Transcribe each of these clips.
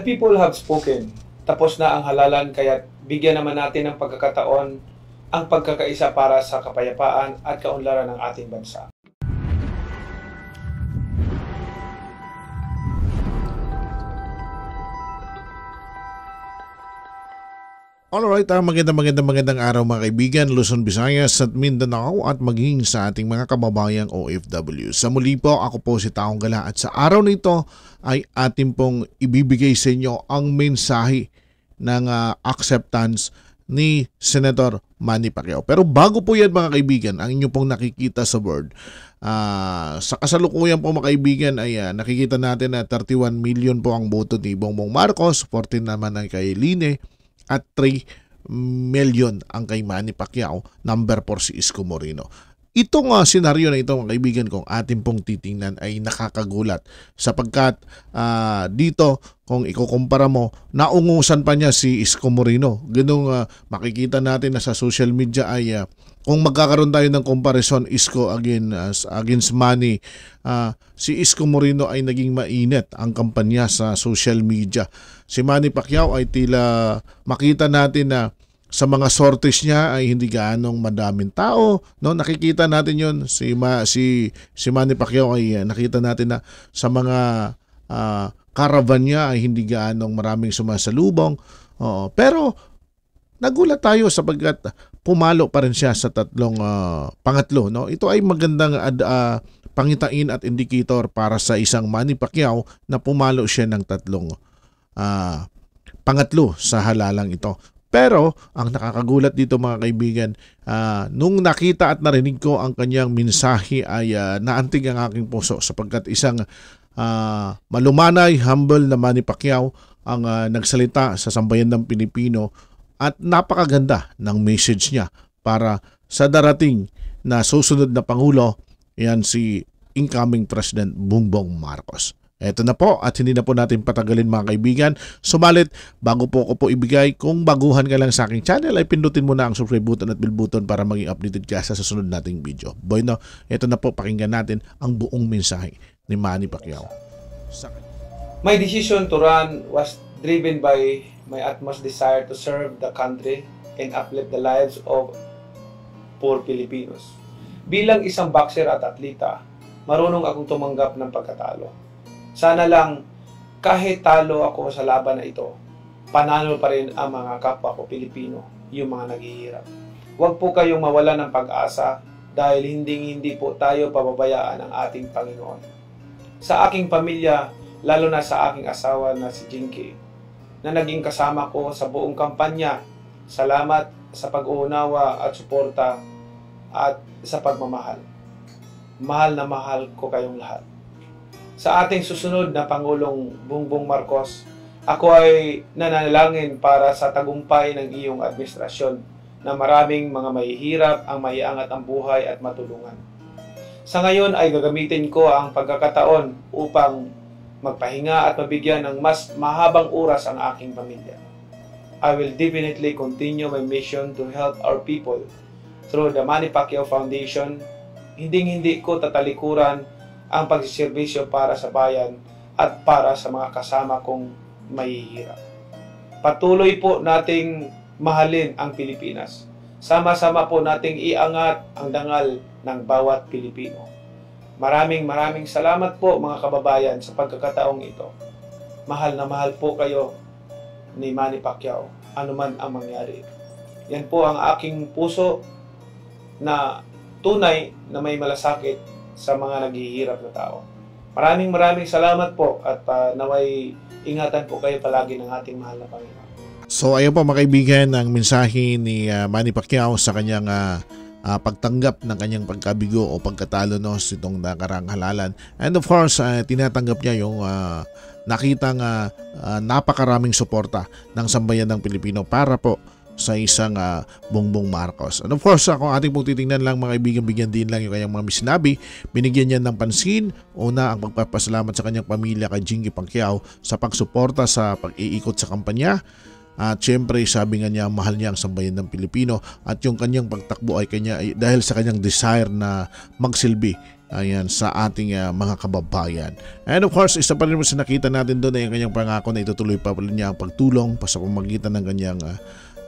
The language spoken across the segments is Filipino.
The people have spoken. Tapos na ang halalan kaya bigyan naman natin ng pagkakataon ang pagkakaisa para sa kapayapaan at kaunlaran ng ating bansa. Alright, uh, magandang magandang magandang araw mga kaibigan, Luzon, Visayas at Mindanao at maging sa ating mga kababayang OFW. Sa muli po, ako po si Taong Gala at sa araw nito ay ating pong ibibigay sa inyo ang mensahe ng uh, acceptance ni Senator Manny Pacquiao. Pero bago po yan mga kaibigan, ang inyo pong nakikita sa board, uh, sa kasalukuyan po mga kaibigan ay uh, nakikita natin na 31 million po ang boto ni Bongbong Marcos, 14 naman ang kay Line, at 3 million ang kay Manny Pacquiao, number 4 si Isko Moreno. Itong uh, senaryo na ito mga kaibigan kong ating pong titingnan ay nakakagulat sapagkat uh, dito kung ikukumpara mo naungusan pa niya si Isko Moreno. Ganung uh, makikita natin na sa social media ay uh, kung magkakaroon tayo ng comparison Isko against, uh, against Manny, uh, si Isko Moreno ay naging mainit ang kampanya sa social media. Si Manny Pacquiao ay tila makita natin na sa mga sorties niya ay hindi gaanong madaming tao no? Nakikita natin yon si Ma, si si Manny Pacquiao ay uh, nakita natin na sa mga uh, caravan niya ay hindi gaanong maraming sumasalubong. Uh, pero nagulat tayo sapagkat pumalo pa rin siya sa tatlong uh, pangatlo no? Ito ay magandang uh, pangitain at indicator para sa isang Manny Pacquiao na pumalo siya ng tatlong uh, pangatlo sa halalang ito. Pero ang nakakagulat dito mga kaibigan, uh, nung nakita at narinig ko ang kanyang mensahe ay uh, naantig ang aking puso sapagkat isang uh, malumanay, humble na Manny Pacquiao ang uh, nagsalita sa sambayan ng Pilipino at napakaganda ng message niya para sa darating na susunod na Pangulo, yan si incoming President Bongbong Marcos. Ito na po at hindi na po natin patagalin mga kaibigan. Sumalit, bago po ko po ibigay, kung baguhan ka lang sa aking channel ay pindutin mo na ang subscribe button at bell button para maging updated ka sa susunod nating video. Boy no, ito na po pakinggan natin ang buong mensahe ni Manny Pacquiao. My decision to run was driven by my utmost desire to serve the country and uplift the lives of poor Filipinos. Bilang isang boxer at atleta, marunong akong tumanggap ng pagkatalo sana lang kahit talo ako sa laban na ito, panalo pa rin ang mga kapwa ko Pilipino, yung mga naghihirap. Huwag po kayong mawala ng pag-asa dahil hindi hindi po tayo pababayaan ng ating Panginoon. Sa aking pamilya, lalo na sa aking asawa na si Jinky, na naging kasama ko sa buong kampanya, salamat sa pag-uunawa at suporta at sa pagmamahal. Mahal na mahal ko kayong lahat sa ating susunod na Pangulong Bongbong Marcos, ako ay nananalangin para sa tagumpay ng iyong administrasyon na maraming mga mahihirap ang maiangat ang buhay at matulungan. Sa ngayon ay gagamitin ko ang pagkakataon upang magpahinga at mabigyan ng mas mahabang oras ang aking pamilya. I will definitely continue my mission to help our people through the Manny Pacquiao Foundation. Hinding-hindi ko tatalikuran ang pagsiservisyo para sa bayan at para sa mga kasama kong mahihirap. Patuloy po nating mahalin ang Pilipinas. Sama-sama po nating iangat ang dangal ng bawat Pilipino. Maraming maraming salamat po mga kababayan sa pagkakataong ito. Mahal na mahal po kayo ni Manny Pacquiao, anuman ang mangyari. Yan po ang aking puso na tunay na may malasakit sa mga naghihirap na tao. Maraming maraming salamat po at uh, naway ingatan po kayo palagi ng ating mahal na Panginoon. So ayun po mga kaibigan ang mensahe ni uh, Manny Pacquiao sa kanyang uh, uh, pagtanggap ng kanyang pagkabigo o pagkatalo no itong nakarang halalan. And of course, uh, tinatanggap niya yung uh, nakitang uh, uh, napakaraming suporta ng sambayan ng Pilipino para po sa isang uh, Bongbong Marcos. And of course, kung ating pong titingnan lang mga kaibigan, bigyan din lang yung kanyang mga misinabi. Binigyan niya ng pansin. Una, ang pagpapasalamat sa kanyang pamilya kay Jingy Pacquiao sa pagsuporta sa pag-iikot sa kampanya. At syempre, sabi nga niya, mahal niya ang sambayan ng Pilipino at yung kanyang pagtakbo ay kanya ay dahil sa kanyang desire na magsilbi ayan sa ating ah, mga kababayan. And of course, isa pa rin sa nakita natin doon ay ang kanyang pangako na itutuloy pa rin niya ang pagtulong pa sa pamagitan ng kanyang ah,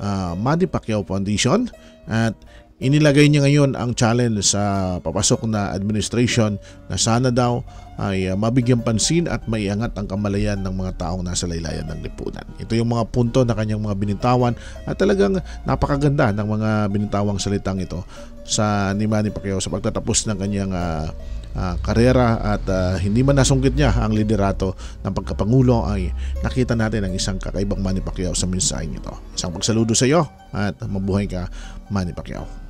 ah, Manny Pacquiao Foundation at inilagay niya ngayon ang challenge sa papasok na administration na sana daw ay uh, mabigyan pansin at maiangat ang kamalayan ng mga taong nasa laylayan ng lipunan. Ito yung mga punto na kanyang mga binitawan at talagang napakaganda ng mga binitawang salitang ito sa ni Manny Pacquiao sa pagtatapos ng kanyang uh, uh, karera at uh, hindi man nasungkit niya ang liderato ng pagkapangulo ay nakita natin ang isang kakaibang Manny Pacquiao sa mensaheng ito. Isang pagsaludo sa iyo at mabuhay ka Manny Pacquiao.